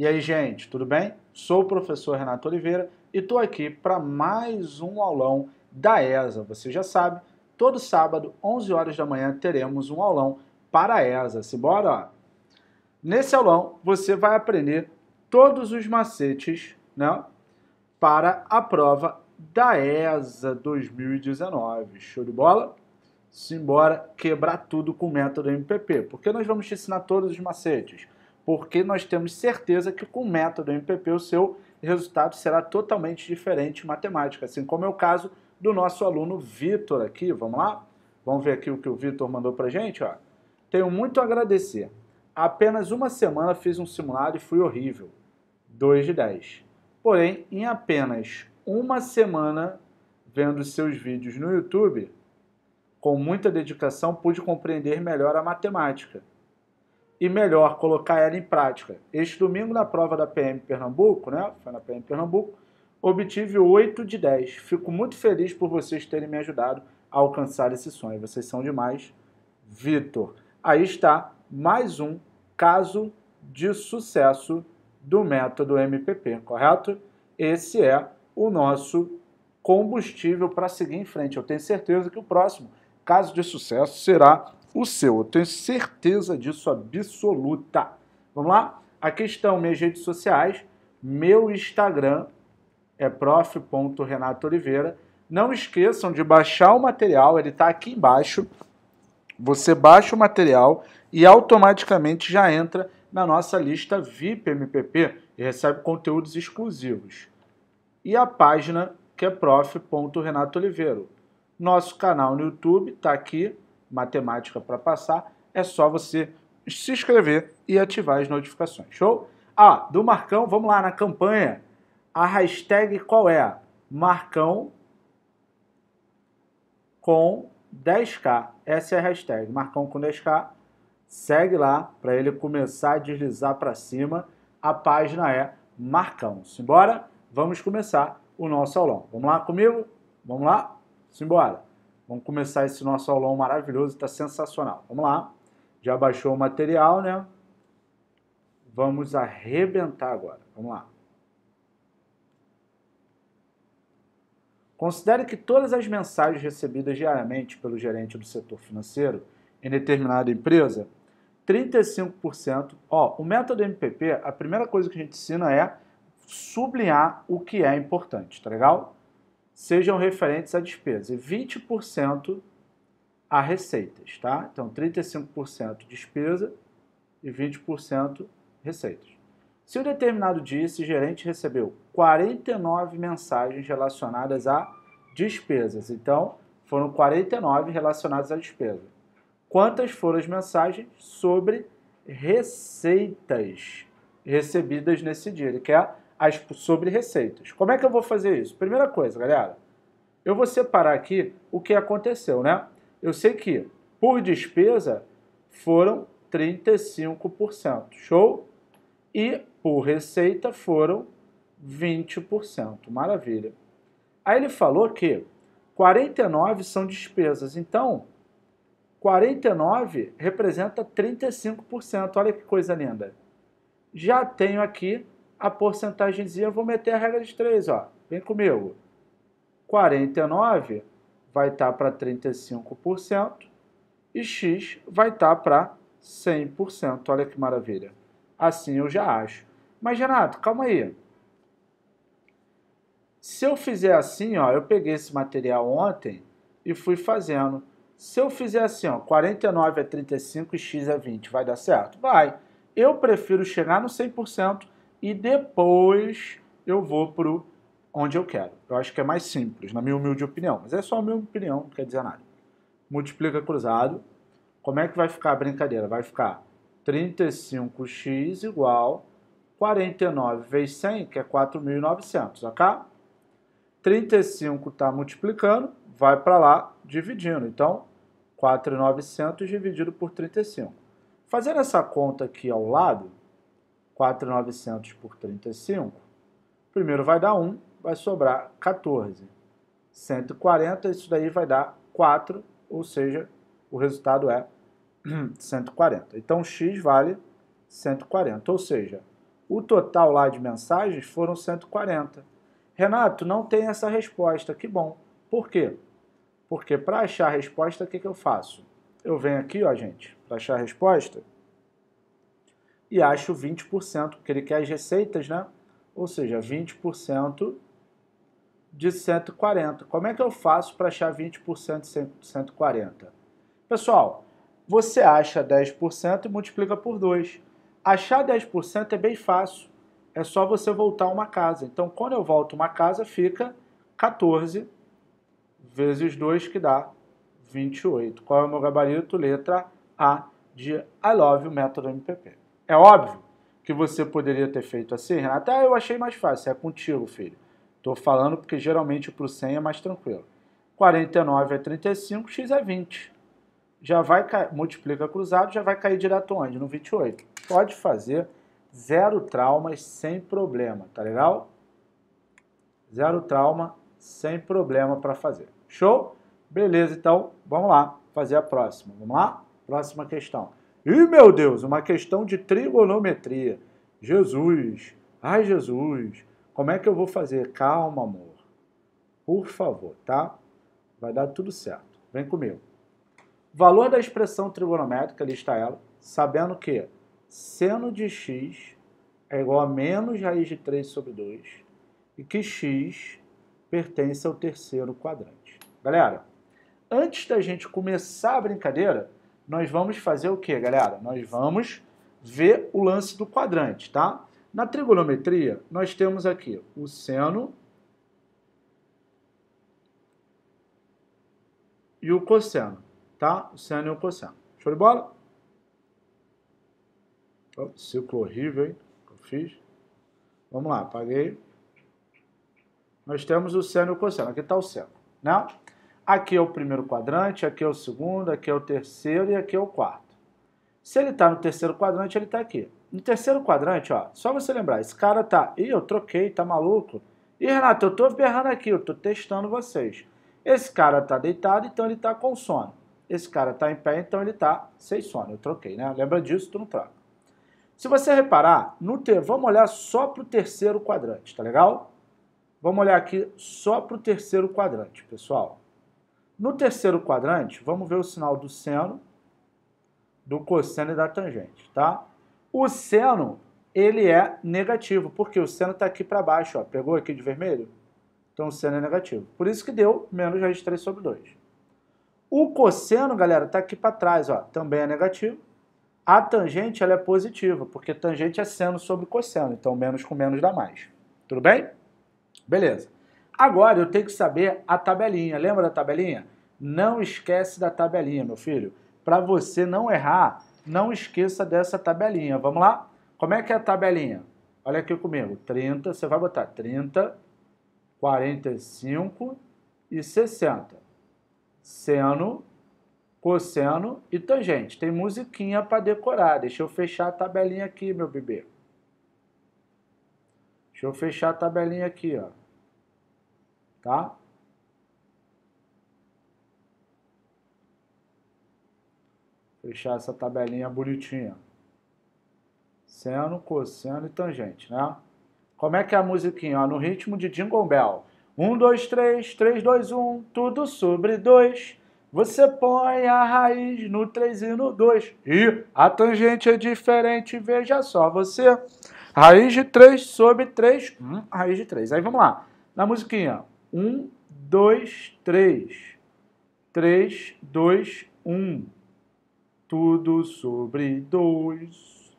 E aí, gente, tudo bem? Sou o professor Renato Oliveira e estou aqui para mais um aulão da ESA. Você já sabe, todo sábado, 11 horas da manhã, teremos um aulão para a ESA. Simbora? Nesse aulão, você vai aprender todos os macetes né, para a prova da ESA 2019. Show de bola? Simbora quebrar tudo com o método MPP. Porque nós vamos te ensinar todos os macetes porque nós temos certeza que com o método MPP o seu resultado será totalmente diferente em matemática, assim como é o caso do nosso aluno Vitor aqui. Vamos lá? Vamos ver aqui o que o Vitor mandou para gente. Ó. Tenho muito a agradecer. Apenas uma semana fiz um simulado e fui horrível. 2 de 10. Porém, em apenas uma semana vendo seus vídeos no YouTube, com muita dedicação pude compreender melhor a matemática e melhor colocar ela em prática. Este domingo, na prova da PM Pernambuco, né? Foi na PM Pernambuco, obtive 8 de 10. Fico muito feliz por vocês terem me ajudado a alcançar esse sonho. Vocês são demais, Vitor. Aí está mais um caso de sucesso do método MPP, correto? Esse é o nosso combustível para seguir em frente. Eu tenho certeza que o próximo caso de sucesso será o seu. Eu tenho certeza disso absoluta. Vamos lá? Aqui estão minhas redes sociais. Meu Instagram é prof.renatoliveira. Não esqueçam de baixar o material, ele está aqui embaixo. Você baixa o material e automaticamente já entra na nossa lista VIP MPP e recebe conteúdos exclusivos. E a página que é prof.renatoliveira. Nosso canal no YouTube está aqui matemática para passar, é só você se inscrever e ativar as notificações. Show? Ah, do Marcão, vamos lá na campanha. A hashtag qual é? Marcão com 10k. Essa é a hashtag. Marcão com 10k. Segue lá para ele começar a deslizar para cima. A página é Marcão. Simbora? Vamos começar o nosso aulão. Vamos lá comigo? Vamos lá? Simbora. Vamos começar esse nosso aulão maravilhoso, está sensacional. Vamos lá. Já baixou o material, né? Vamos arrebentar agora. Vamos lá. Considere que todas as mensagens recebidas diariamente pelo gerente do setor financeiro em determinada empresa, 35%. Ó, o método MPP, a primeira coisa que a gente ensina é sublinhar o que é importante, tá legal? Sejam referentes a despesas e 20% a receitas, tá? Então, 35% despesa e 20% receitas. Se um determinado dia esse gerente recebeu 49 mensagens relacionadas a despesas, então foram 49 relacionadas à despesa. Quantas foram as mensagens sobre receitas recebidas nesse dia? Ele quer as, sobre receitas. Como é que eu vou fazer isso? Primeira coisa, galera, eu vou separar aqui o que aconteceu, né? Eu sei que por despesa foram 35%, show? E por receita foram 20%, maravilha. Aí ele falou que 49 são despesas, então 49 representa 35%, olha que coisa linda. Já tenho aqui a porcentagemzinha, vou meter a regra de 3, ó. Vem comigo. 49 vai estar tá para 35% e x vai estar tá para 100%. Olha que maravilha. Assim eu já acho. Mas, Renato, calma aí. Se eu fizer assim, ó, eu peguei esse material ontem e fui fazendo. Se eu fizer assim, ó, 49 é 35 e x é 20, vai dar certo? Vai. Eu prefiro chegar no 100% e depois eu vou para onde eu quero. Eu acho que é mais simples, na minha humilde opinião. Mas é só a minha opinião, não quer dizer nada. Multiplica cruzado. Como é que vai ficar a brincadeira? Vai ficar 35x igual 49 vezes 100, que é 4.900, ok? 35 está multiplicando, vai para lá dividindo. Então, 4.900 dividido por 35. Fazendo essa conta aqui ao lado, 4.900 por 35, primeiro vai dar 1, vai sobrar 14. 140, isso daí vai dar 4, ou seja, o resultado é 140. Então, x vale 140, ou seja, O total lá de mensagens foram 140. Renato, não tem essa resposta. Que bom. Por quê? Porque para achar a resposta, o que, que eu faço? Eu venho aqui, ó, gente, para achar a resposta e acho 20%, porque ele quer as receitas, né? Ou seja, 20% de 140. Como é que eu faço para achar 20% de 140? Pessoal, você acha 10% e multiplica por 2. Achar 10% é bem fácil. É só você voltar uma casa. Então, quando eu volto uma casa, fica 14 vezes 2, que dá 28. Qual é o meu gabarito? Letra A de I love o método MPP. É óbvio que você poderia ter feito assim, Renata. Ah, eu achei mais fácil. É contigo, filho. Estou falando porque geralmente para o 100 é mais tranquilo. 49 é 35, x é 20. Já vai multiplica cruzado, já vai cair direto onde? No 28. Pode fazer zero traumas sem problema, tá legal? Zero trauma sem problema para fazer. Show? Beleza, então vamos lá fazer a próxima. Vamos lá? Próxima questão. Ih, meu Deus, uma questão de trigonometria. Jesus, ai Jesus, como é que eu vou fazer? Calma, amor. Por favor, tá? Vai dar tudo certo. Vem comigo. Valor da expressão trigonométrica, lista ela, sabendo que seno de x é igual a menos raiz de 3 sobre 2 e que x pertence ao terceiro quadrante. Galera, antes da gente começar a brincadeira, nós vamos fazer o que, galera? Nós vamos ver o lance do quadrante, tá? Na trigonometria, nós temos aqui o seno e o cosseno, tá? O seno e o cosseno. Show de bola? Oh, ciclo horrível, hein? Eu fiz. Vamos lá, apaguei. Nós temos o seno e o cosseno. Aqui está o seno, né? Aqui é o primeiro quadrante, aqui é o segundo, aqui é o terceiro e aqui é o quarto. Se ele está no terceiro quadrante, ele está aqui. No terceiro quadrante, ó, só você lembrar, esse cara tá. Ih, eu troquei, tá maluco? Ih, Renato, eu tô berrando aqui, eu tô testando vocês. Esse cara tá deitado, então ele tá com sono. Esse cara tá em pé, então ele tá sem sono. Eu troquei, né? Lembra disso, tu não troca. Se você reparar, no ter, vamos olhar só para o terceiro quadrante, tá legal? Vamos olhar aqui só para o terceiro quadrante, pessoal. No terceiro quadrante, vamos ver o sinal do seno, do cosseno e da tangente, tá? O seno, ele é negativo, porque o seno está aqui para baixo, ó. Pegou aqui de vermelho? Então o seno é negativo. Por isso que deu menos raiz de 3 sobre 2. O cosseno, galera, está aqui para trás, ó. Também é negativo. A tangente, ela é positiva, porque tangente é seno sobre cosseno. Então menos com menos dá mais. Tudo bem? Beleza. Agora eu tenho que saber a tabelinha. Lembra da tabelinha? Não esquece da tabelinha, meu filho. Para você não errar, não esqueça dessa tabelinha. Vamos lá? Como é que é a tabelinha? Olha aqui comigo. 30, você vai botar 30, 45 e 60. Seno, cosseno e tangente. Tem musiquinha para decorar. Deixa eu fechar a tabelinha aqui, meu bebê. Deixa eu fechar a tabelinha aqui, ó. Tá? Fechar essa tabelinha bonitinha. Seno, cosseno e tangente, né? Como é que é a musiquinha? No ritmo de Jingle Bell. 1, 2, 3, 3, 2, 1, tudo sobre 2. Você põe a raiz no 3 e no 2. E a tangente é diferente, veja só você. Raiz de 3 sobre 3, hum, raiz de 3. Aí vamos lá. Na musiquinha. 1, 2, 3. 3, 2, 1 tudo sobre 2.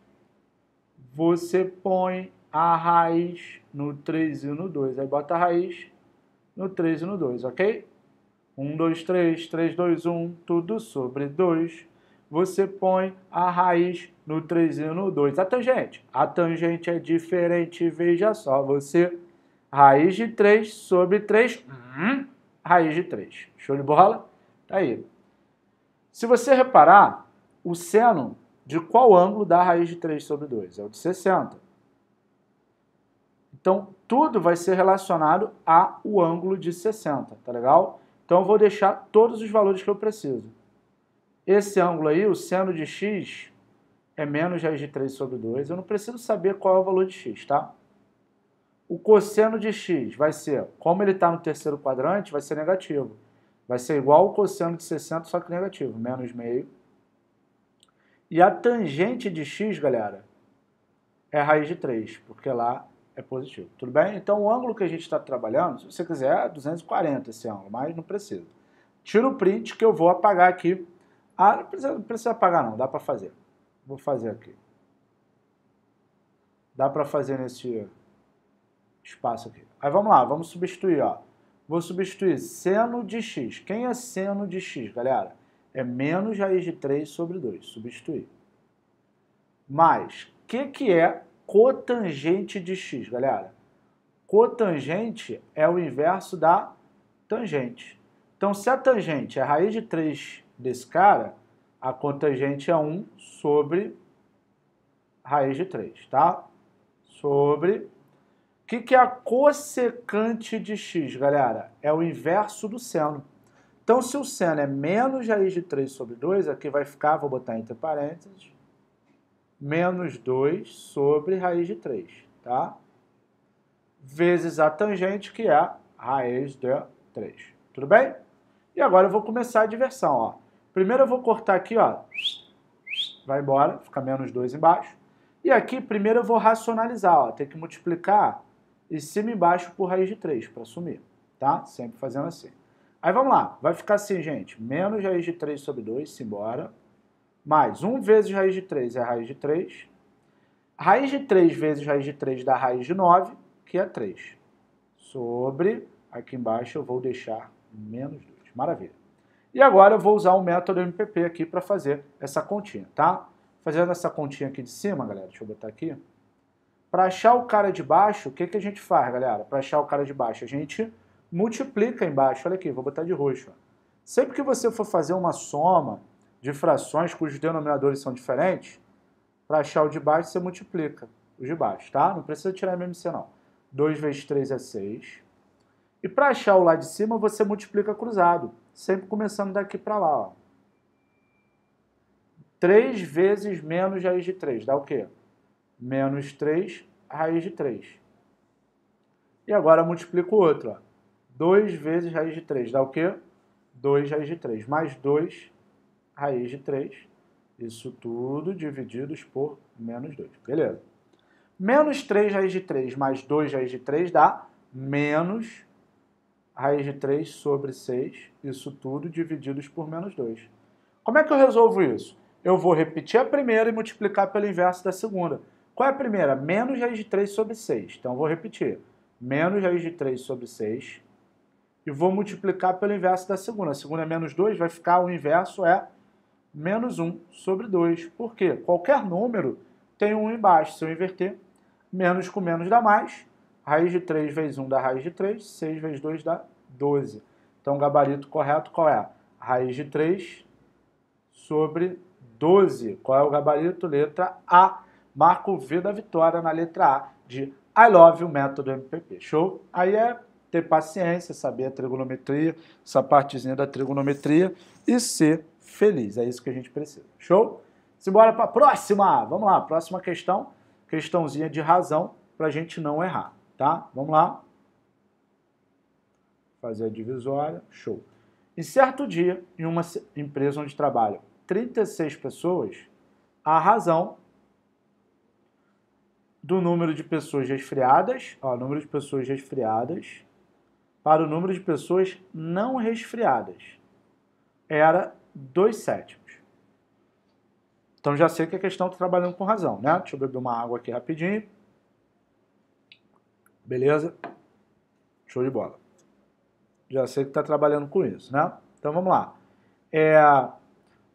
Você põe a raiz no 3 e no 2. Aí bota a raiz no 3 e no 2, ok? 1, 2, 3, 3, 2, 1, tudo sobre 2. Você põe a raiz no 3 e no 2. A tangente? A tangente é diferente, veja só. Você, raiz de 3 sobre 3, hum, raiz de 3. Show de bola? Tá aí. Se você reparar, o seno de qual ângulo dá raiz de 3 sobre 2? É o de 60. Então, tudo vai ser relacionado ao ângulo de 60, tá legal? Então, eu vou deixar todos os valores que eu preciso. Esse ângulo aí, o seno de x, é menos raiz de 3 sobre 2. Eu não preciso saber qual é o valor de x, tá? O cosseno de x vai ser, como ele está no terceiro quadrante, vai ser negativo. Vai ser igual ao cosseno de 60, só que negativo, menos meio. E a tangente de x, galera, é raiz de 3, porque lá é positivo. Tudo bem? Então, o ângulo que a gente está trabalhando, se você quiser, é 240 esse ângulo, mas não precisa. Tira o print que eu vou apagar aqui. Ah, não precisa, não precisa apagar não, dá para fazer. Vou fazer aqui. Dá para fazer nesse espaço aqui. Aí vamos lá, vamos substituir, ó. Vou substituir seno de x. Quem é seno de x, galera? É menos raiz de 3 sobre 2. Substituir. Mais, o que, que é cotangente de x, galera? Cotangente é o inverso da tangente. Então, se a tangente é raiz de 3 desse cara, a cotangente é 1 sobre raiz de 3, tá? Sobre... Que, que é a cossecante de x, galera? É o inverso do seno. Então, se o seno é menos raiz de 3 sobre 2, aqui vai ficar, vou botar entre parênteses, menos 2 sobre raiz de 3, tá? Vezes a tangente, que é raiz de 3. Tudo bem? E agora eu vou começar a diversão, ó. Primeiro eu vou cortar aqui, ó. Vai embora, fica menos 2 embaixo. E aqui, primeiro eu vou racionalizar, ó. Tem que multiplicar e embaixo por raiz de 3 para sumir, tá? Sempre fazendo assim. Aí vamos lá, vai ficar assim, gente. Menos raiz de 3 sobre 2, simbora. Mais 1 vezes raiz de 3 é raiz de 3. Raiz de 3 vezes raiz de 3 dá raiz de 9, que é 3. Sobre, aqui embaixo eu vou deixar menos 2. Maravilha. E agora eu vou usar o método MPP aqui para fazer essa continha, tá? Fazendo essa continha aqui de cima, galera, deixa eu botar aqui. Para achar o cara de baixo, o que, que a gente faz, galera? Para achar o cara de baixo, a gente multiplica embaixo. Olha aqui, vou botar de roxo. Sempre que você for fazer uma soma de frações cujos denominadores são diferentes, para achar o de baixo, você multiplica os de baixo, tá? Não precisa tirar MMC, não. 2 vezes 3 é 6. E para achar o lá de cima, você multiplica cruzado, sempre começando daqui para lá. Ó. 3 vezes menos raiz de 3, dá o quê? Menos 3 raiz de 3. E agora multiplico o outro. Ó. 2 vezes raiz de 3, dá o quê? 2 raiz de 3, mais 2 raiz de 3. Isso tudo divididos por menos 2. Beleza? Menos 3 raiz de 3 mais 2 raiz de 3 dá menos raiz de 3 sobre 6, isso tudo divididos por menos 2. Como é que eu resolvo isso? Eu vou repetir a primeira e multiplicar pelo inverso da segunda. Qual é a primeira? Menos raiz de 3 sobre 6. Então, eu vou repetir. Menos raiz de 3 sobre 6. E vou multiplicar pelo inverso da segunda. A segunda é menos 2, vai ficar o inverso é menos 1 sobre 2. Por quê? Qualquer número tem 1 embaixo. Se eu inverter, menos com menos dá mais. Raiz de 3 vezes 1 dá raiz de 3, 6 vezes 2 dá 12. Então, o gabarito correto qual é? Raiz de 3 sobre 12. Qual é o gabarito? Letra A. Marco V da vitória na letra A de I love o método MPP. Show? Aí é ter paciência, saber a trigonometria, essa partezinha da trigonometria e ser feliz. É isso que a gente precisa. Show? Simbora para a próxima. Vamos lá, próxima questão. Questãozinha de razão para a gente não errar tá? Vamos lá. Fazer a divisória, show. Em certo dia, em uma empresa onde trabalham 36 pessoas, a razão do número de pessoas resfriadas, ó, número de pessoas resfriadas, para o número de pessoas não resfriadas, era 2 sétimos. Então já sei que a questão está trabalhando com razão, né? Deixa eu beber uma água aqui rapidinho. Beleza? Show de bola. Já sei que está trabalhando com isso, né? Então vamos lá. É,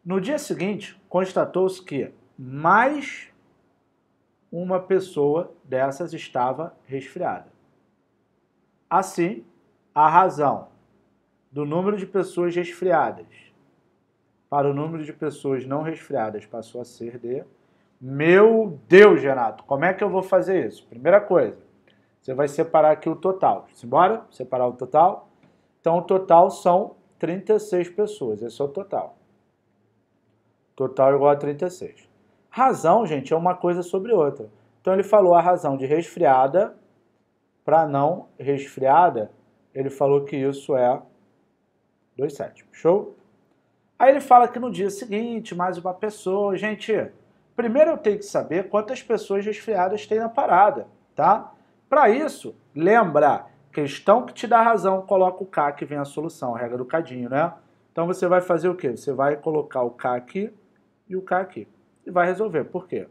no dia seguinte, constatou-se que mais uma pessoa dessas estava resfriada. Assim, a razão do número de pessoas resfriadas para o número de pessoas não resfriadas passou a ser de. Meu Deus, Renato, como é que eu vou fazer isso? Primeira coisa, você vai separar aqui o total. Simbora? Separar o total. Então, o total são 36 pessoas. Esse é o total. Total igual a 36. Razão, gente, é uma coisa sobre outra. Então ele falou a razão de resfriada para não resfriada, ele falou que isso é 2 sétimos. Show? Aí ele fala que no dia seguinte, mais uma pessoa. Gente, primeiro eu tenho que saber quantas pessoas resfriadas tem na parada, tá? Para isso, lembra, questão que te dá razão, coloca o K que vem a solução, a regra do cadinho, né? Então você vai fazer o quê? Você vai colocar o K aqui e o K aqui. E vai resolver. Por quê?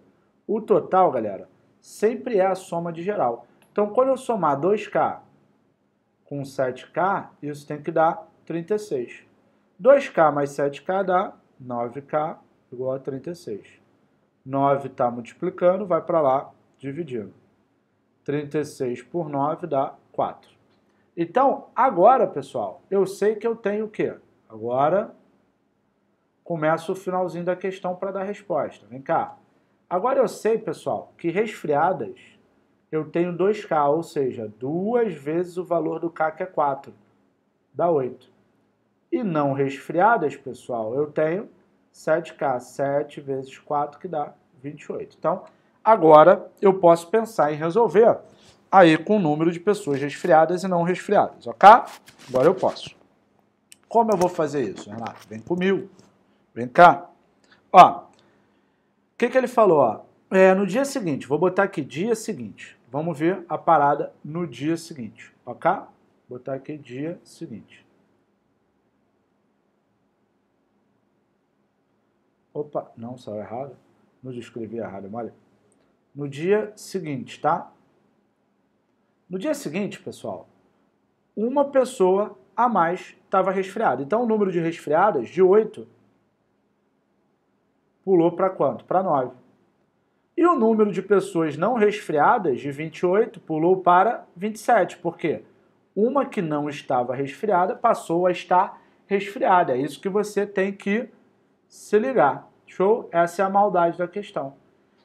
O total, galera, sempre é a soma de geral. Então, quando eu somar 2K com 7K, isso tem que dar 36. 2K mais 7K dá 9K igual a 36. 9 está multiplicando, vai para lá, dividindo. 36 por 9 dá 4. Então, agora, pessoal, eu sei que eu tenho o quê? Agora, começa o finalzinho da questão para dar resposta. Vem cá. Agora eu sei, pessoal, que resfriadas eu tenho 2K, ou seja, duas vezes o valor do K, que é 4. Dá 8. E não resfriadas, pessoal, eu tenho 7K, 7 vezes 4, que dá 28. Então, agora eu posso pensar em resolver aí com o número de pessoas resfriadas e não resfriadas, ok? Agora eu posso. Como eu vou fazer isso, Renato? Vem comigo. Vem cá. Ó, o que, que ele falou? Ó? É, no dia seguinte, vou botar aqui dia seguinte. Vamos ver a parada no dia seguinte, ok? Vou botar aqui dia seguinte. Opa, não, saiu errado. Nos escrevi errado, olha. No dia seguinte, tá? No dia seguinte, pessoal, uma pessoa a mais estava resfriada. Então, o número de resfriadas, de 8, pulou para quanto? Para 9. E o número de pessoas não resfriadas, de 28, pulou para 27. Por quê? Uma que não estava resfriada passou a estar resfriada. É isso que você tem que se ligar. Show? Essa é a maldade da questão.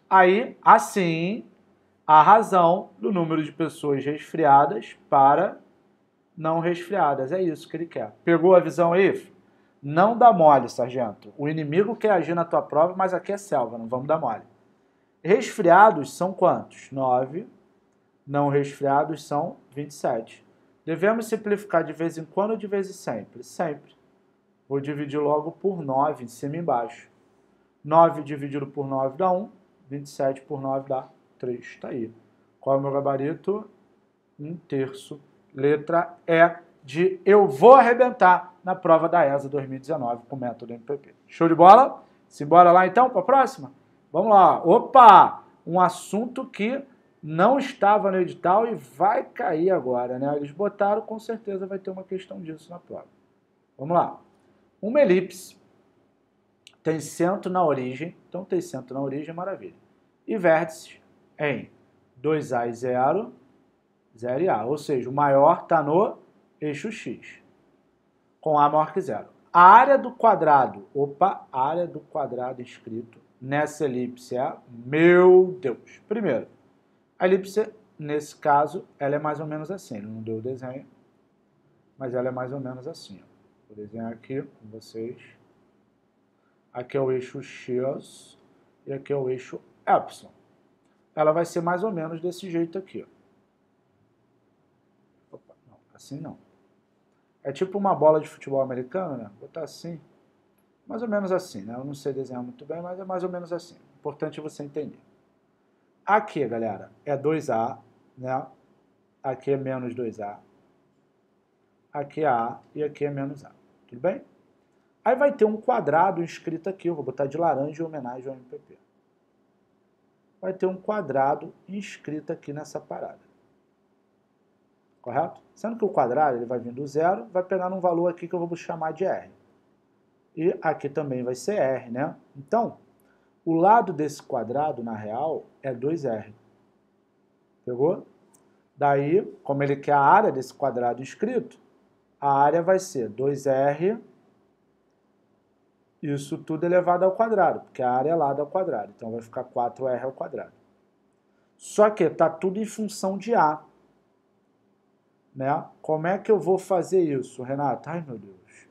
Aí, assim, a razão do número de pessoas resfriadas para não resfriadas. É isso que ele quer. Pegou a visão aí? Não dá mole, sargento. O inimigo quer agir na tua prova, mas aqui é selva, não vamos dar mole. Resfriados são quantos? 9. Não resfriados são 27. Devemos simplificar de vez em quando ou de vez em sempre? Sempre. Vou dividir logo por 9, em cima e embaixo. 9 dividido por 9 dá 1. 27 por 9 dá 3. Está aí. Qual é o meu gabarito? Um terço. Letra E de eu vou arrebentar na prova da ESA 2019 com o método MPP. Show de bola? Simbora lá então para a próxima? Vamos lá. Opa! Um assunto que não estava no edital e vai cair agora, né? Eles botaram, com certeza vai ter uma questão disso na prova. Vamos lá. Uma elipse tem centro na origem, então tem centro na origem, maravilha. E vértices em 2A e 0, 0 e A. Ou seja, o maior está no eixo X, com A maior que zero. A área do quadrado, opa, área do quadrado escrito nessa elipse é, meu Deus. Primeiro, a elipse, nesse caso, ela é mais ou menos assim. Ele não deu o desenho, mas ela é mais ou menos assim. Vou desenhar aqui com vocês. Aqui é o eixo X e aqui é o eixo Y. Ela vai ser mais ou menos desse jeito aqui. Opa, não, assim não. É tipo uma bola de futebol americano, né? Botar assim. Mais ou menos assim, né? Eu não sei desenhar muito bem, mas é mais ou menos assim. Importante você entender. Aqui, galera, é 2A, né? Aqui é menos 2A. Aqui é A e aqui é menos A. Tudo bem? Aí vai ter um quadrado escrito aqui, eu vou botar de laranja em homenagem ao MPP. Vai ter um quadrado inscrito aqui nessa parada correto? Sendo que o quadrado ele vai vir do zero, vai pegar num valor aqui que eu vou chamar de R. E aqui também vai ser R, né? Então, o lado desse quadrado, na real, é 2R. Pegou? Daí, como ele quer a área desse quadrado escrito, a área vai ser 2R, isso tudo elevado ao quadrado, porque a área é lado ao quadrado. Então, vai ficar 4R ao quadrado. Só que está tudo em função de A. Né? Como é que eu vou fazer isso, Renato? Ai, meu Deus.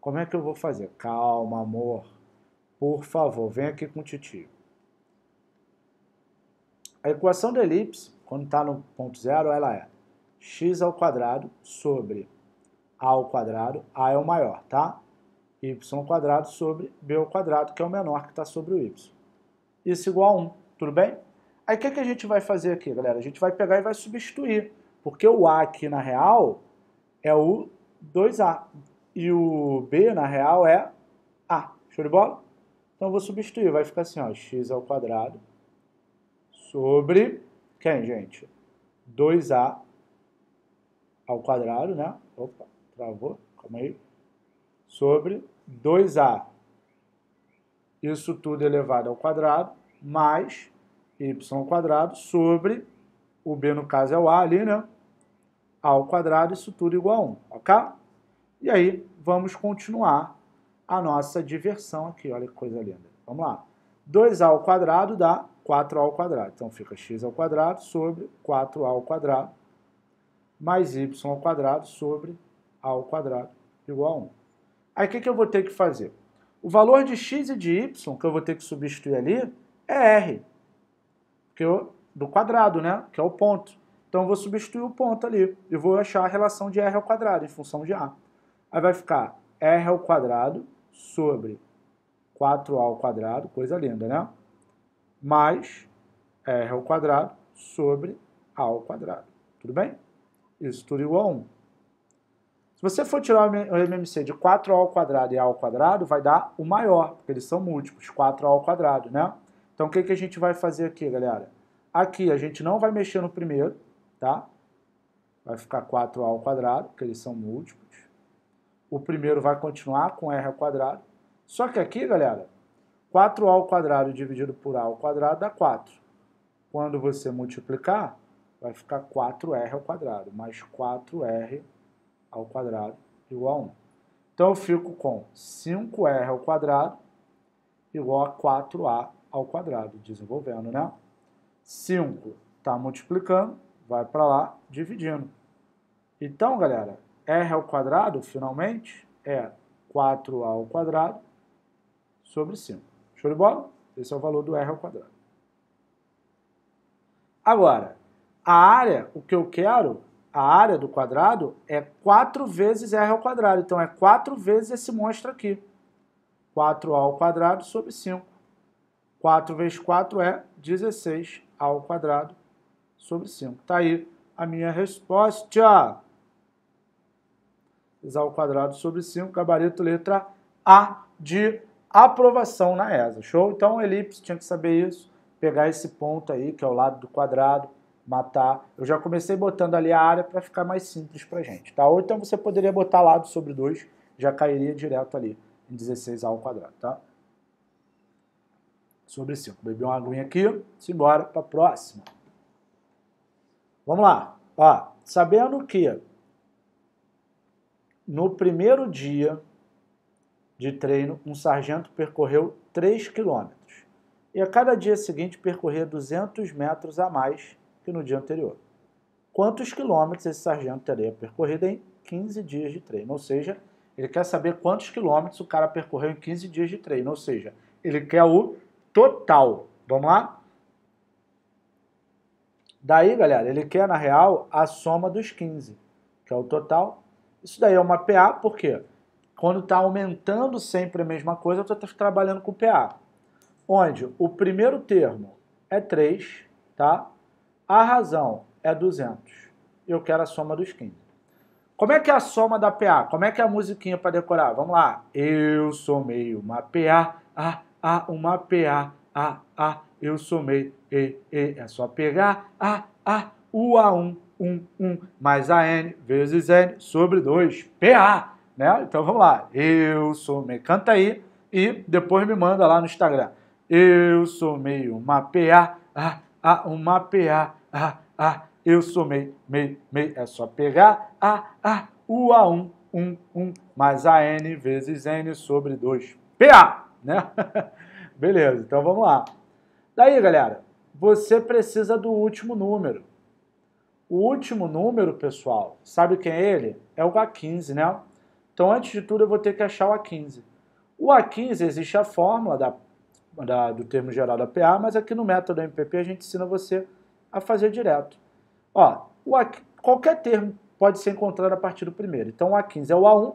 Como é que eu vou fazer? Calma, amor. Por favor, vem aqui com o titio. A equação da elipse, quando está no ponto zero, ela é x ao quadrado sobre a ao quadrado, a é o maior, tá? y ao quadrado sobre b ao quadrado, que é o menor que está sobre o y. Isso igual a 1, tudo bem? Aí o que, que a gente vai fazer aqui, galera? A gente vai pegar e vai substituir, porque o a aqui na real é o 2a e o b na real é a. Show de bola? Então eu vou substituir, vai ficar assim, ó, x ao quadrado sobre quem, gente? 2a ao quadrado, né? Opa, travou, calma aí. Sobre 2a, isso tudo elevado ao quadrado, mais y ao quadrado sobre, o b no caso é o a ali, né? a ao quadrado, isso tudo igual a 1, ok? E aí, vamos continuar a nossa diversão aqui, olha que coisa linda. Vamos lá. 2a ao quadrado dá 4a ao quadrado. Então fica x ao quadrado sobre 4a ao quadrado mais y ao quadrado sobre a ao quadrado igual a 1. Aí o que, que eu vou ter que fazer? O valor de x e de y que eu vou ter que substituir ali é r, que eu, do quadrado, né? que é o ponto. Então eu vou substituir o ponto ali e vou achar a relação de r ao quadrado em função de a. Aí vai ficar r ao quadrado sobre 4a ao quadrado, coisa linda, né? Mais r ao quadrado sobre a ao quadrado. Tudo bem? Isso tudo igual a 1. Se você for tirar o MMC de 4a ao quadrado e a ao quadrado, vai dar o maior, porque eles são múltiplos, 4a ao quadrado, né? Então o que, que a gente vai fazer aqui, galera? Aqui a gente não vai mexer no primeiro, tá? Vai ficar 4a ao quadrado, porque eles são múltiplos. O primeiro vai continuar com r ao quadrado. Só que aqui, galera, 4a ao quadrado dividido por a ao quadrado dá 4. Quando você multiplicar, vai ficar 4r ao quadrado, mais 4r ao quadrado igual a 1. Então eu fico com 5r ao quadrado igual a 4a ao quadrado, desenvolvendo, né? 5 está multiplicando, vai para lá, dividindo. Então, galera, r ao quadrado, finalmente, é 4a ao quadrado sobre 5. Show de bola? Esse é o valor do r ao quadrado. Agora, a área, o que eu quero, a área do quadrado é 4 vezes r ao quadrado. Então, é 4 vezes esse monstro aqui. 4a ao quadrado sobre 5. 4 vezes 4 é 16 ao quadrado sobre 5. Está aí a minha resposta. 6 ao quadrado sobre 5, gabarito letra A de aprovação na ESA. Show? Então, elipse tinha que saber isso, pegar esse ponto aí, que é o lado do quadrado, matar. Eu já comecei botando ali a área para ficar mais simples para gente, tá? Ou então você poderia botar lado sobre 2, já cairia direto ali em 16 ao quadrado, tá? Sobre 5. Bebi uma aguinha aqui, simbora para a próxima. Vamos lá. Ó, sabendo que no primeiro dia de treino, um sargento percorreu 3 quilômetros e a cada dia seguinte percorria 200 metros a mais que no dia anterior. Quantos quilômetros esse sargento teria percorrido em 15 dias de treino? Ou seja, ele quer saber quantos quilômetros o cara percorreu em 15 dias de treino. Ou seja, ele quer o total. Vamos lá? Daí, galera, ele quer, na real, a soma dos 15, que é o total. Isso daí é uma PA, por quê? Quando está aumentando sempre a mesma coisa, eu estou trabalhando com PA. Onde o primeiro termo é 3, tá? A razão é 200. Eu quero a soma dos 15. Como é que é a soma da PA? Como é que é a musiquinha para decorar? Vamos lá. Eu somei uma PA, a, a, uma PA, a, a, eu somei, e, e, é só pegar, a, a, o A1, 1, 1, mais a N vezes N sobre 2, PA, né? Então vamos lá. Eu somei, canta aí e depois me manda lá no Instagram. Eu somei uma PA, a, a, uma PA, a, a, eu sou mei, mei, é só pegar a, a, o A1, 1, 1, mais a N vezes N sobre 2, PA, né? Beleza, então vamos lá. Daí, galera, você precisa do último número. O último número, pessoal, sabe quem é ele? É o A15, né? Então, antes de tudo, eu vou ter que achar o A15. O A15, existe a fórmula da da, do termo geral da PA, mas aqui no método MPP a gente ensina você a fazer direto. Ó, o A, qualquer termo pode ser encontrado a partir do primeiro. Então o A15 é o A1,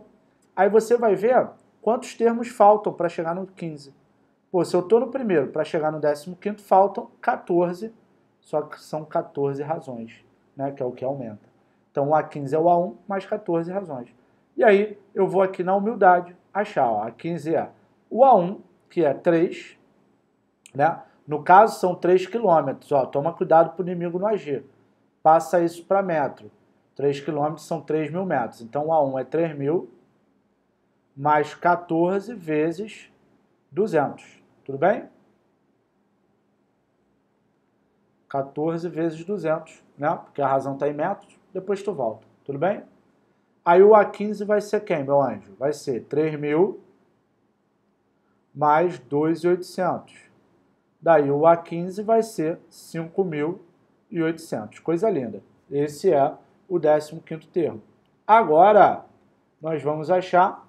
aí você vai ver quantos termos faltam para chegar no 15. Pô, se eu estou no primeiro para chegar no 15, faltam 14, só que são 14 razões, né, que é o que aumenta. Então o A15 é o A1 mais 14 razões. E aí eu vou aqui na humildade achar, ó, A15 é o A1, que é 3, né? No caso são 3 quilômetros, ó, toma cuidado para o inimigo no agir. Passa isso para metro. 3 quilômetros são 3 mil metros. Então o A1 é 3 mil mais 14 vezes 200. Tudo bem? 14 vezes 200, né? Porque a razão está em metros, depois tu volta. Tudo bem? Aí o A15 vai ser quem, meu anjo? Vai ser 3.000 mais 2.800. Daí o A15 vai ser 5.800. Coisa linda. Esse é o 15º termo. Agora, nós vamos achar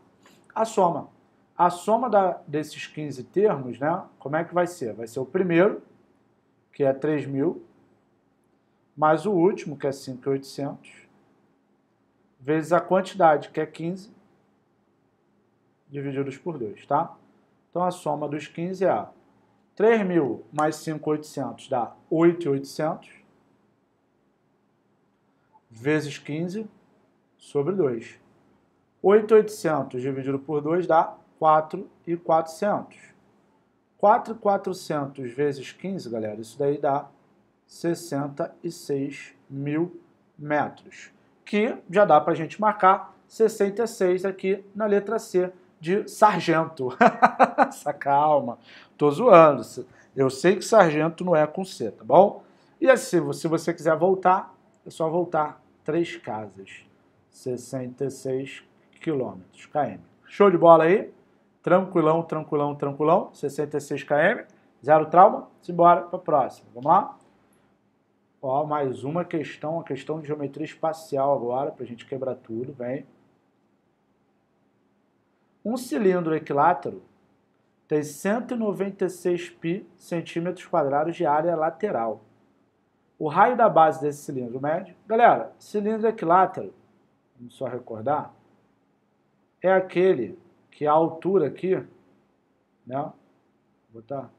a soma. A soma da, desses 15 termos, né? Como é que vai ser? Vai ser o primeiro, que é 3.000, mais o último, que é 5.800, vezes a quantidade, que é 15, divididos por 2, tá? Então a soma dos 15 é 3.000 mais 5.800 dá 8.800, vezes 15 sobre 2. 8.800 dividido por 2 dá 4.400. 4.400 vezes 15, galera, isso daí dá 66 mil metros. Que já dá para a gente marcar 66 aqui na letra C de sargento. Essa calma, tô zoando. Eu sei que sargento não é com C, tá bom? E assim, se você quiser voltar, é só voltar três casas. 66 quilômetros, km. Show de bola aí? Tranquilão, tranquilão, tranquilão. 66 km. Zero trauma. Simbora para a próxima. Vamos lá? Ó, mais uma questão, uma questão de geometria espacial agora, para a gente quebrar tudo, vem. Um cilindro equilátero tem 196 pi centímetros quadrados de área lateral. O raio da base desse cilindro médio, galera, cilindro equilátero, vamos só recordar, é aquele que a altura aqui, né? Vou botar.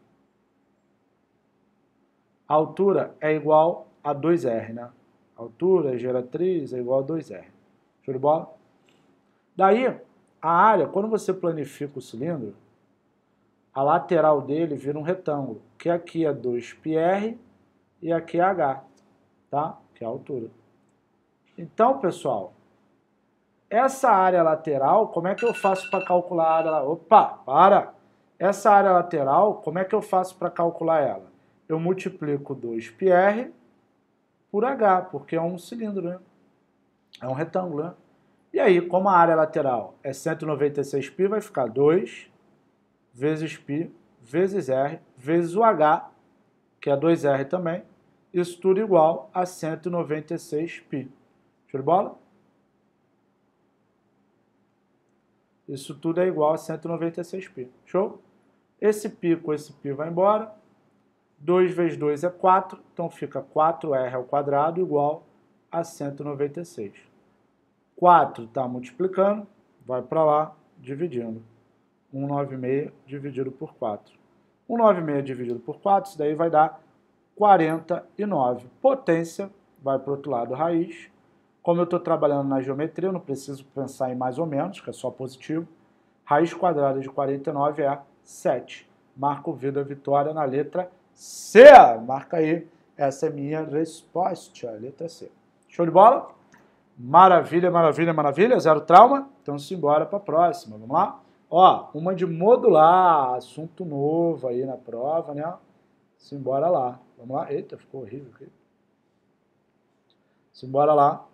A altura é igual a 2R, né? Altura, geratriz é igual a 2R. Show de bola? Daí, a área, quando você planifica o cilindro, a lateral dele vira um retângulo, que aqui é 2πr e aqui é h, tá? Que é a altura. Então, pessoal, essa área lateral, como é que eu faço para calcular a área? Opa, para! Essa área lateral, como é que eu faço para calcular ela? Eu multiplico 2πr por h, porque é um cilindro, né? É um retângulo, né? E aí, como a área lateral é 196π, vai ficar 2 vezes π vezes r vezes o h, que é 2r também, isso tudo igual a 196π. Show de bola? Isso tudo é igual a 196π. Show? Esse π com esse π vai embora. 2 vezes 2 é 4, então fica 4r ao quadrado igual a 196. 4 está multiplicando, vai para lá, dividindo. 196 dividido por 4. 196 dividido por 4, isso daí vai dar 49. Potência, vai para o outro lado, raiz. Como eu estou trabalhando na geometria, eu não preciso pensar em mais ou menos, que é só positivo. Raiz quadrada de 49 é 7. Marco vida vitória na letra C. Marca aí. Essa é minha resposta, letra C. Show de bola? Maravilha, maravilha, maravilha. Zero trauma. Então, simbora para a próxima. Vamos lá? Ó, uma de modular, assunto novo aí na prova, né? Simbora lá. Vamos lá. Eita, ficou horrível aqui. Simbora lá.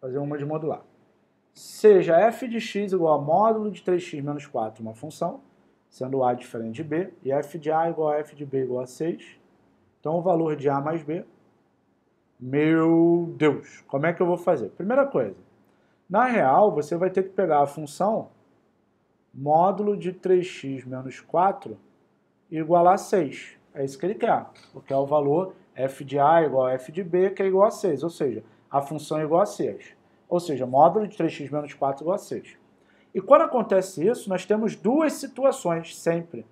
Fazer uma de modular. Seja f de x igual a módulo de 3x menos 4, uma função, sendo a diferente de b, e f de a igual a f de b igual a 6. Então, o valor de a mais b meu Deus, como é que eu vou fazer? Primeira coisa, na real, você vai ter que pegar a função módulo de 3x menos 4 igualar 6. É isso que ele quer, porque é o valor f de A igual a f de B, que é igual a 6, ou seja, a função é igual a 6. Ou seja, módulo de 3x menos 4 igual a 6. E quando acontece isso, nós temos duas situações sempre.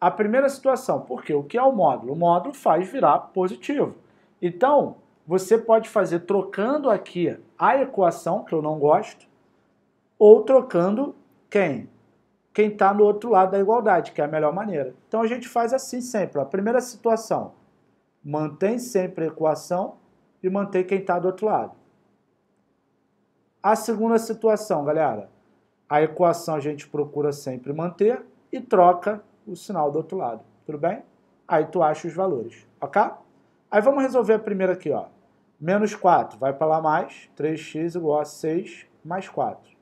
A primeira situação, porque o que é o módulo? O módulo faz virar positivo. Então, você pode fazer trocando aqui a equação, que eu não gosto, ou trocando quem? Quem está no outro lado da igualdade, que é a melhor maneira. Então a gente faz assim sempre. A primeira situação, mantém sempre a equação e mantém quem está do outro lado. A segunda situação, galera, a equação a gente procura sempre manter e troca o sinal do outro lado, tudo bem? Aí tu acha os valores, ok? Aí vamos resolver a primeira aqui, ó. Menos 4 vai para lá mais, 3x igual a 6 mais 4.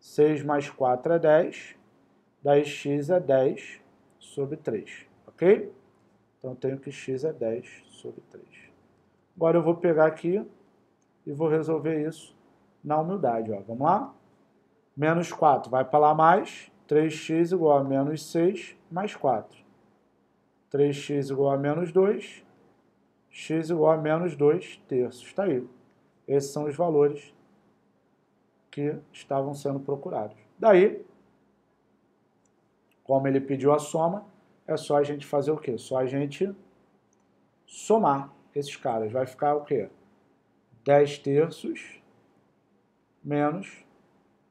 6 mais 4 é 10, 10x é 10 sobre 3, ok? Então tenho que x é 10 sobre 3. Agora eu vou pegar aqui e vou resolver isso na humildade. Ó. Vamos lá? Menos 4 vai para lá mais. 3x igual a menos 6 mais 4. 3x igual a menos 2. x igual a menos 2 terços. Está aí. Esses são os valores que estavam sendo procurados. Daí, como ele pediu a soma, é só a gente fazer o quê? Só a gente somar esses caras. Vai ficar o quê? 10 terços menos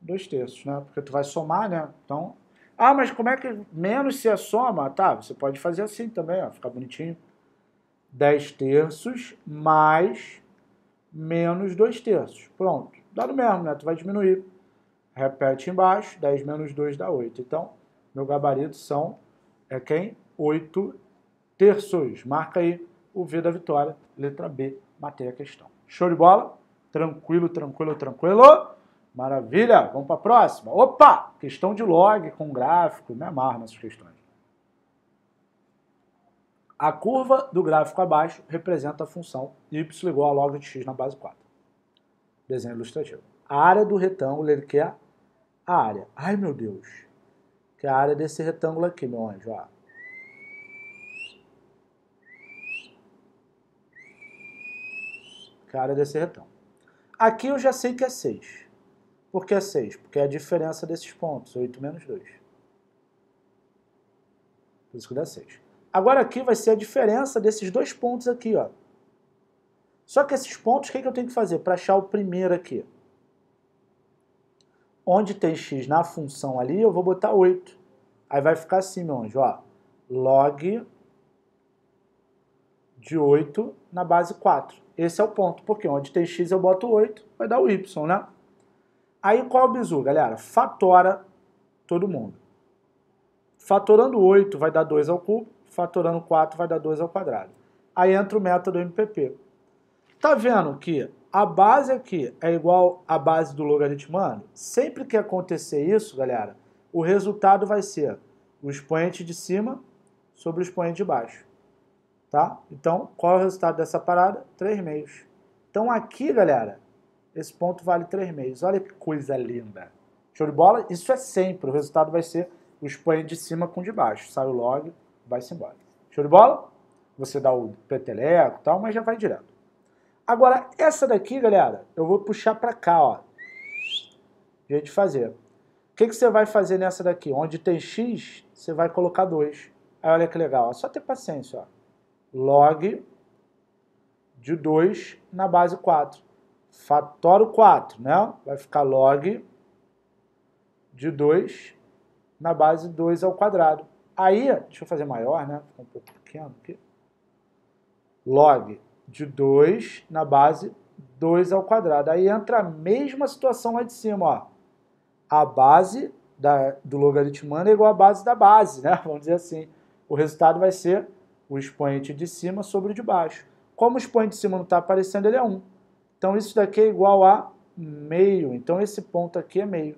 2 terços, né? Porque tu vai somar, né? Então, ah, mas como é que menos se soma? Tá, você pode fazer assim também, ó, ficar bonitinho. 10 terços mais menos 2 terços. Pronto, dá no mesmo, né? Tu vai diminuir. Repete embaixo, 10 menos 2 dá 8. Então, meu gabarito são, é quem? 8 terços. Marca aí o V da vitória, letra B, matei a questão. Show de bola? Tranquilo, tranquilo, tranquilo. Maravilha. Vamos para a próxima. Opa! Questão de log com gráfico. Me amarro nessas questões. A curva do gráfico abaixo representa a função y igual a log de x na base 4. Desenho ilustrativo. A área do retângulo, ele quer a área. Ai, meu Deus. Que é a área desse retângulo aqui, meu anjo. Ó. Que é a área desse retângulo. Aqui eu já sei que é 6. Por que é 6? Porque é a diferença desses pontos, 8 menos 2. Por isso que dá 6. Agora aqui vai ser a diferença desses dois pontos aqui, ó. Só que esses pontos, o que, que eu tenho que fazer para achar o primeiro aqui? Onde tem x na função ali, eu vou botar 8. Aí vai ficar assim, meu anjo, ó. Log de 8 na base 4. Esse é o ponto, porque onde tem x eu boto 8, vai dar o y, né? Aí qual é o bizu, galera? Fatora todo mundo. Fatorando 8 vai dar 2 ao cubo, fatorando 4 vai dar 2 ao quadrado. Aí entra o método MPP. Tá vendo que a base aqui é igual à base do logaritmano? Sempre que acontecer isso, galera, o resultado vai ser o expoente de cima sobre o expoente de baixo. Tá? Então, qual é o resultado dessa parada? 3 meios. Então aqui, galera, esse ponto vale 3 meios. Olha que coisa linda. Show de bola? Isso é sempre. O resultado vai ser o expoente de cima com de baixo. Sai o log, vai-se embora. Show de bola? Você dá o peteleco e tal, mas já vai direto. Agora, essa daqui, galera, eu vou puxar para cá, ó. Jeito de fazer. O que, que você vai fazer nessa daqui? Onde tem x, você vai colocar 2. Aí olha que legal, é só ter paciência, ó log de 2 na base 4. Fatório 4, né? Vai ficar log de 2 na base 2 ao quadrado. Aí, deixa eu fazer maior, né? Ficou um pouco pequeno aqui. Log de 2 na base 2 ao quadrado. Aí entra a mesma situação lá de cima, ó. A base da, do logaritmano é igual à base da base, né? Vamos dizer assim. O resultado vai ser o expoente de cima sobre o de baixo. Como o expoente de cima não está aparecendo, ele é 1. Então, isso daqui é igual a meio. Então, esse ponto aqui é meio.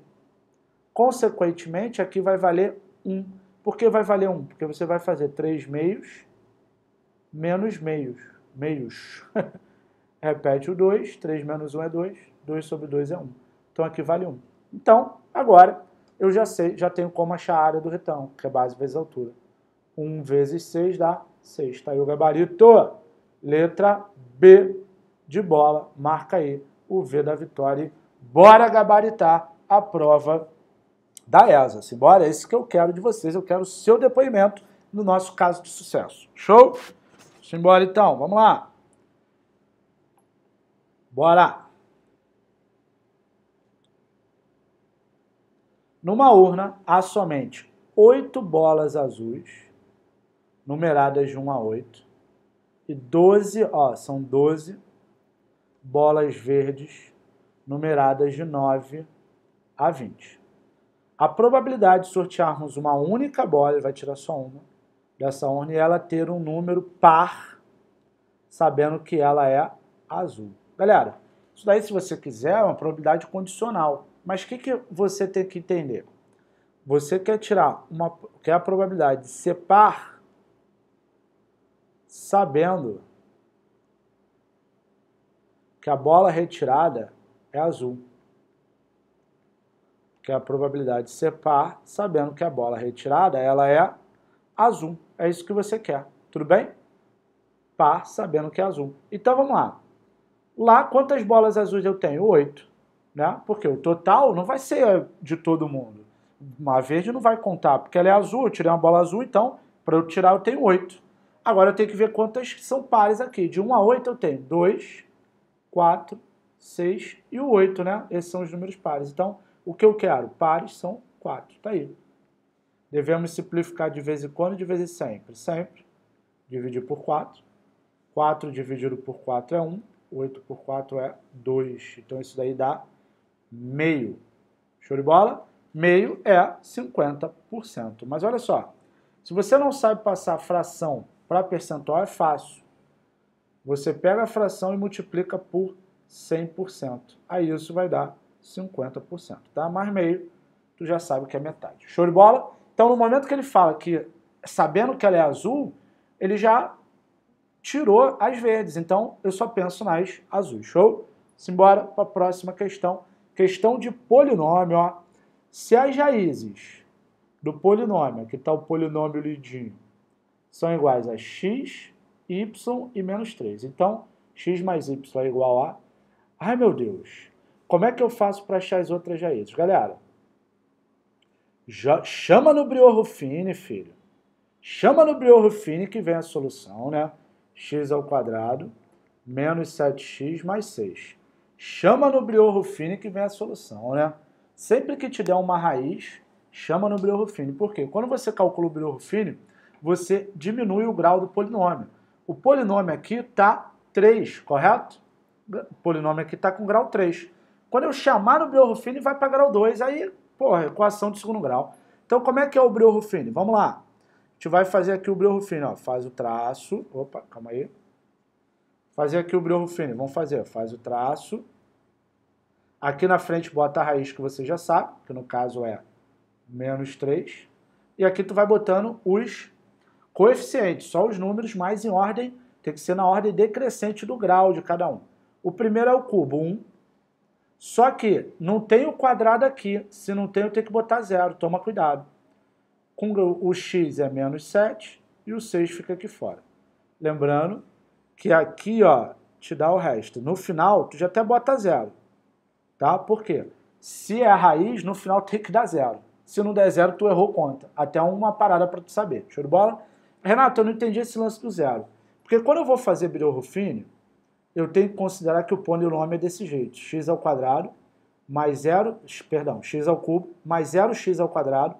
Consequentemente, aqui vai valer 1. Por que vai valer 1? Porque você vai fazer 3 meios menos meios. Meios. Repete o 2. 3 menos 1 é 2. 2 sobre 2 é 1. Então, aqui vale 1. Então, agora, eu já sei, já tenho como achar a área do retão, que é base vezes altura. 1 vezes 6 dá 6. Está aí o gabarito. Letra B de bola. Marca aí o V da vitória. Bora gabaritar a prova da ESA. Simbora, é isso que eu quero de vocês. Eu quero o seu depoimento no nosso caso de sucesso. Show? Simbora então, vamos lá. Bora! Numa urna há somente oito bolas azuis, numeradas de 1 a 8, e 12, ó, são 12 bolas verdes, numeradas de 9 a 20. A probabilidade de sortearmos uma única bola, ele vai tirar só uma, dessa urna, e ela ter um número par, sabendo que ela é azul. Galera, isso daí, se você quiser, é uma probabilidade condicional. Mas o que, que você tem que entender? Você quer tirar uma, quer a probabilidade de ser par, sabendo que a bola retirada é azul. Que é a probabilidade de ser par, sabendo que a bola retirada ela é azul. É isso que você quer. Tudo bem? Par, sabendo que é azul. Então vamos lá. Lá, quantas bolas azuis eu tenho? Oito. Né? Porque o total não vai ser de todo mundo. Uma verde não vai contar, porque ela é azul, eu tirei uma bola azul, então, para eu tirar eu tenho oito. Agora eu tenho que ver quantas são pares aqui. De 1 a 8 eu tenho 2, 4, 6 e o 8, né? Esses são os números pares. Então, o que eu quero? Pares são 4. Tá aí. Devemos simplificar de vez em quando de vez em sempre. Sempre. Dividir por 4. 4 dividido por 4 é 1. 8 por 4 é 2. Então isso daí dá meio. Show de bola? Meio é 50%. Mas olha só, se você não sabe passar fração para percentual, é fácil. Você pega a fração e multiplica por 100%. Aí isso vai dar 50%. Tá? Mais meio, tu já sabe que é metade. Show de bola? Então, no momento que ele fala que, sabendo que ela é azul, ele já tirou as verdes. Então, eu só penso nas azuis. Show? Simbora para a próxima questão. Questão de polinômio. Ó. Se as raízes do polinômio, aqui está o polinômio lidinho, são iguais a x, y e menos 3. Então, x mais y é igual a... Ai, meu Deus! Como é que eu faço para achar as outras raízes? Galera, já, chama no Briorrufine, filho. Chama no Briorrufine que vem a solução, né? x ao quadrado menos 7x mais 6. Chama no Briot Ruffini que vem a solução, né? Sempre que te der uma raiz, chama no Briot Ruffini. Por quê? Quando você calcula o Briot Ruffini, você diminui o grau do polinômio. O polinômio aqui está 3, correto? O polinômio aqui está com grau 3. Quando eu chamar no Briot Ruffini, vai para grau 2. Aí, porra, equação de segundo grau. Então, como é que é o Briot Ruffini? Vamos lá gente vai fazer aqui o brilho rufino, ó. Faz o traço. Opa, calma aí. Fazer aqui o brilho rufino. Vamos fazer, faz o traço. Aqui na frente bota a raiz que você já sabe, que no caso é menos 3. E aqui tu vai botando os coeficientes, só os números, mas em ordem, tem que ser na ordem decrescente do grau de cada um. O primeiro é o cubo, 1. Só que não tem o quadrado aqui. Se não tem, eu tenho que botar zero. Toma cuidado com o x é menos 7 e o 6 fica aqui fora. Lembrando que aqui ó, te dá o resto. No final, tu já até bota zero. Tá? Por quê? Se é raiz, no final tem que dar zero. Se não der zero, tu errou conta. Até uma parada para tu saber. Show de bola? Renato, eu não entendi esse lance do zero. Porque quando eu vou fazer Brillo-Ruffini, eu tenho que considerar que o polinômio é desse jeito. x ao quadrado mais zero, perdão, x ao cubo mais 0x ao quadrado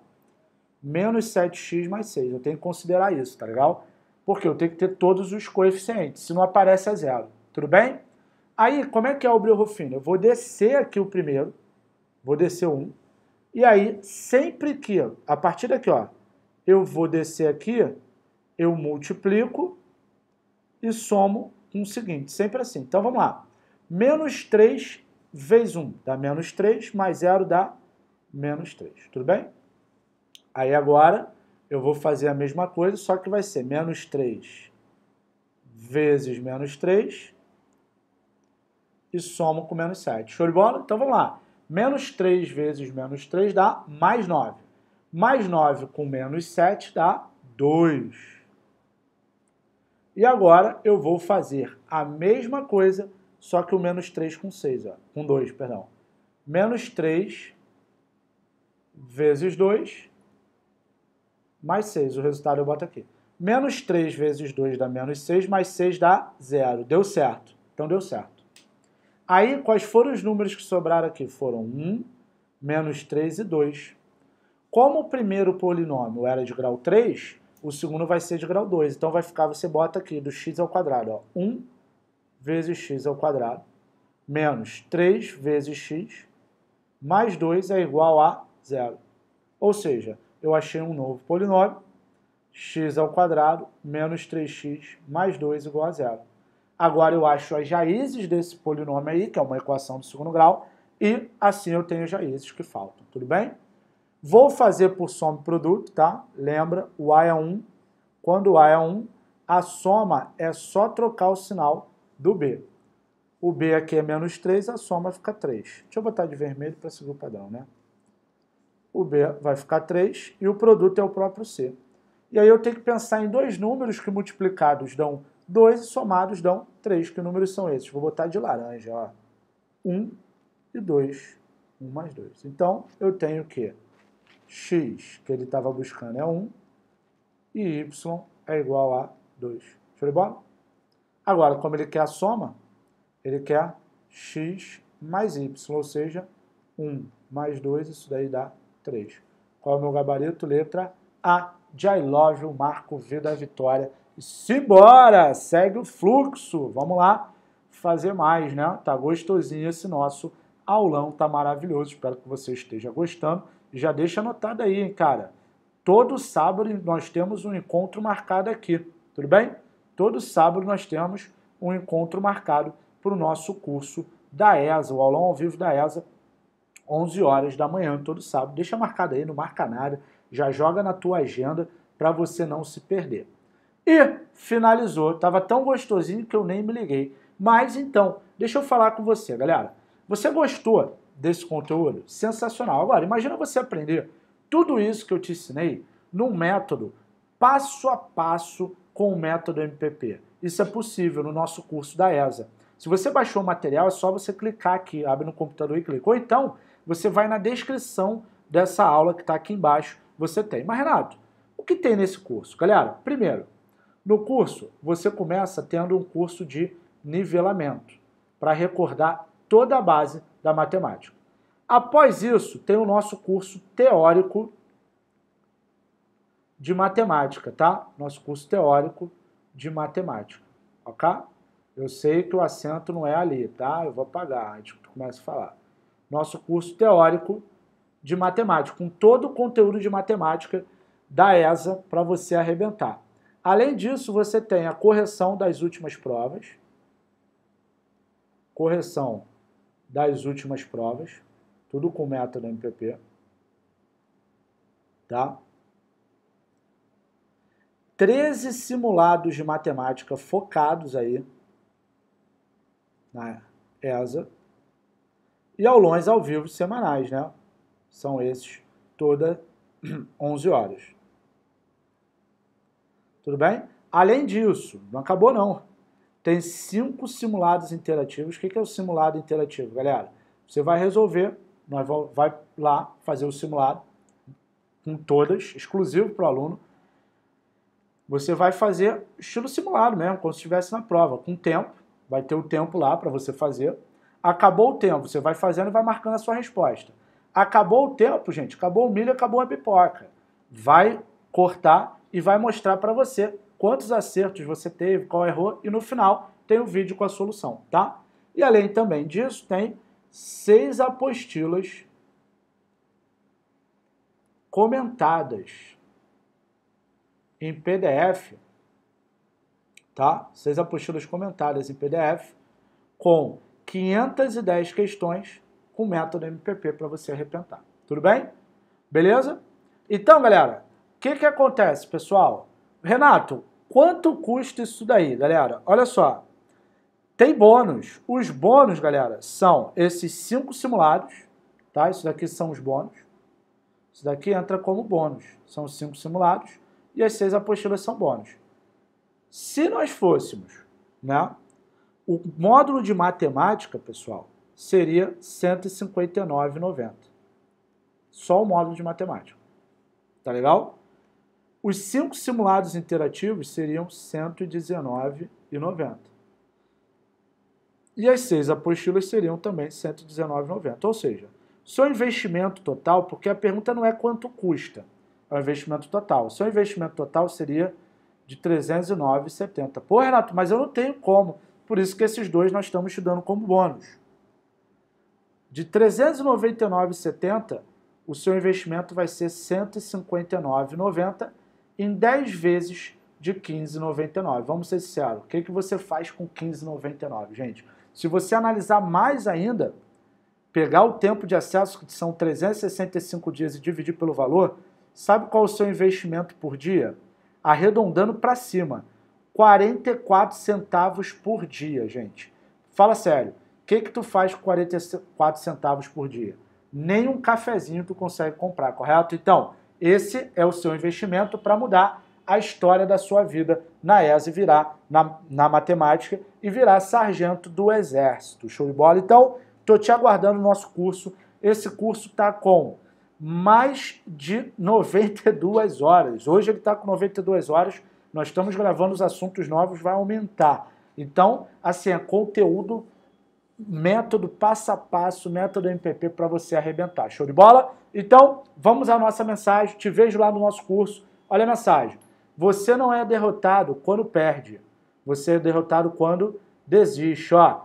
menos 7x mais 6. Eu tenho que considerar isso, tá legal? Porque eu tenho que ter todos os coeficientes, se não aparece é zero. Tudo bem? Aí, como é que é o Brillo-Ruffini? Eu vou descer aqui o primeiro, vou descer um, e aí, sempre que, a partir daqui, ó, eu vou descer aqui, eu multiplico e somo com o seguinte, sempre assim. Então, vamos lá. Menos 3 vezes 1 dá menos 3, mais 0 dá menos 3. Tudo bem? Aí agora eu vou fazer a mesma coisa, só que vai ser menos 3 vezes menos 3 e somo com menos 7. Show de bola? Então vamos lá. Menos 3 vezes menos 3 dá mais 9. Mais 9 com menos 7 dá 2. E agora eu vou fazer a mesma coisa, só que o menos 3 com 6, ó, com 2, perdão. Menos 3 vezes 2 mais 6. O resultado eu boto aqui. Menos 3 vezes 2 dá menos 6, mais 6 dá 0. Deu certo. Então deu certo. Aí, quais foram os números que sobraram aqui? Foram 1, menos 3 e 2. Como o primeiro polinômio era de grau 3, o segundo vai ser de grau 2. Então vai ficar, você bota aqui, do x ao quadrado. Ó, 1 vezes x ao quadrado, menos 3 vezes x, mais 2 é igual a zero. Ou seja, eu achei um novo polinômio, x ao quadrado menos 3x mais 2 igual a zero. Agora eu acho as raízes desse polinômio aí, que é uma equação do segundo grau, e assim eu tenho as raízes que faltam, tudo bem? Vou fazer por soma e produto, tá? Lembra, o A é 1. Quando o A é 1, a soma é só trocar o sinal do B. O B aqui é menos 3, a soma fica 3. Deixa eu botar de vermelho para seguir o padrão, né? o B vai ficar 3 e o produto é o próprio C. E aí eu tenho que pensar em dois números que multiplicados dão 2 e somados dão 3. Que números são esses? Vou botar de laranja, ó. 1 e 2. 1 mais 2. Então, eu tenho que x, que ele estava buscando, é 1, e y é igual a 2. Show de bola? Agora, como ele quer a soma, ele quer x mais y, ou seja, 1 mais 2, isso daí dá 3. Qual é o meu gabarito? Letra A. De I love Marco V da Vitória. Simbora! Segue o fluxo. Vamos lá fazer mais, né? Tá gostosinho esse nosso aulão, tá maravilhoso. Espero que você esteja gostando. Já deixa anotado aí, hein, cara. Todo sábado nós temos um encontro marcado aqui, tudo bem? Todo sábado nós temos um encontro marcado para o nosso curso da ESA, o aulão ao vivo da ESA, 11 horas da manhã, todo sábado. Deixa marcado aí, não marca nada. Já joga na tua agenda para você não se perder. E finalizou. Tava tão gostosinho que eu nem me liguei. Mas então, deixa eu falar com você, galera. Você gostou desse conteúdo? Sensacional. Agora, imagina você aprender tudo isso que eu te ensinei num método passo a passo com o método MPP. Isso é possível no nosso curso da ESA. Se você baixou o material, é só você clicar aqui, abre no computador e clica. Ou então, você vai na descrição dessa aula que está aqui embaixo, você tem. Mas, Renato, o que tem nesse curso? Galera, primeiro, no curso, você começa tendo um curso de nivelamento, para recordar toda a base da matemática. Após isso, tem o nosso curso teórico de matemática, tá? Nosso curso teórico de matemática, ok? Eu sei que o acento não é ali, tá? Eu vou antes que tu comece a falar nosso curso teórico de matemática, com todo o conteúdo de matemática da ESA para você arrebentar. Além disso, você tem a correção das últimas provas, correção das últimas provas, tudo com método MPP, tá? 13 simulados de matemática focados aí na ESA, e aulões ao vivo semanais, né? São esses toda 11 horas. Tudo bem? Além disso, não acabou não. Tem cinco simulados interativos. O que é o simulado interativo, galera? Você vai resolver, nós vai lá fazer o simulado com todas, exclusivo para o aluno. Você vai fazer estilo simulado mesmo, como se estivesse na prova, com tempo. Vai ter o tempo lá para você fazer. Acabou o tempo, você vai fazendo e vai marcando a sua resposta. Acabou o tempo, gente, acabou o milho, acabou a pipoca. Vai cortar e vai mostrar para você quantos acertos você teve, qual errou, e no final tem o vídeo com a solução, tá? E além também disso, tem seis apostilas comentadas em PDF, tá? Seis apostilas comentadas em PDF com 510 questões com método MPP para você arrepentar. Tudo bem? Beleza? Então, galera, o que, que acontece, pessoal? Renato, quanto custa isso daí, galera? Olha só, tem bônus. Os bônus, galera, são esses cinco simulados, tá? Isso daqui são os bônus. Isso daqui entra como bônus. São cinco simulados. e as seis apostilas são bônus. Se nós fôssemos, né, o módulo de matemática, pessoal, seria R$ 159,90. Só o módulo de matemática. Tá legal? Os cinco simulados interativos seriam R$ 119,90. E as seis apostilas seriam também R$ 119,90. Ou seja, seu investimento total, porque a pergunta não é quanto custa, é o investimento total. Seu investimento total seria de R$ 309,70. Pô, Renato, mas eu não tenho como. Por isso que esses dois nós estamos estudando como bônus. De R$ 399,70, o seu investimento vai ser R$ 159,90 em 10 vezes de R$ 15,99. Vamos ser sinceros, o que, que você faz com R$ 15,99, gente? Se você analisar mais ainda, pegar o tempo de acesso, que são 365 dias, e dividir pelo valor, sabe qual é o seu investimento por dia? Arredondando para cima, 44 centavos por dia, gente. Fala sério, o que, que tu faz com 44 centavos por dia? Nem um cafezinho tu consegue comprar, correto? Então, esse é o seu investimento para mudar a história da sua vida na ESA e virar na, na matemática e virar sargento do Exército. Show de bola? Então, Estou te aguardando no nosso curso. Esse curso está com mais de 92 horas. Hoje ele está com 92 horas. Nós estamos gravando os assuntos novos, vai aumentar. Então, assim, é conteúdo, método passo a passo, método MPP para você arrebentar. Show de bola? Então, vamos à nossa mensagem. Te vejo lá no nosso curso. Olha a mensagem. Você não é derrotado quando perde. Você é derrotado quando desiste. Ó,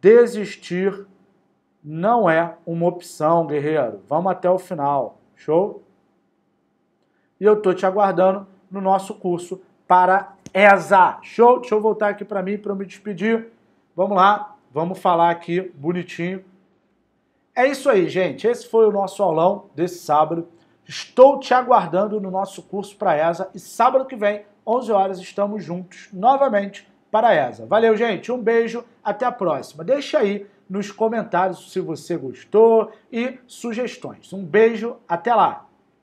desistir não é uma opção, guerreiro. Vamos até o final. Show? E eu tô te aguardando no nosso curso para ESA. Show? Deixa eu voltar aqui para mim para me despedir. Vamos lá, vamos falar aqui bonitinho. É isso aí, gente. Esse foi o nosso aulão desse sábado. Estou te aguardando no nosso curso para ESA e sábado que vem, 11 horas, estamos juntos novamente para a ESA. Valeu, gente. Um beijo, até a próxima. Deixa aí nos comentários se você gostou e sugestões. Um beijo, até lá!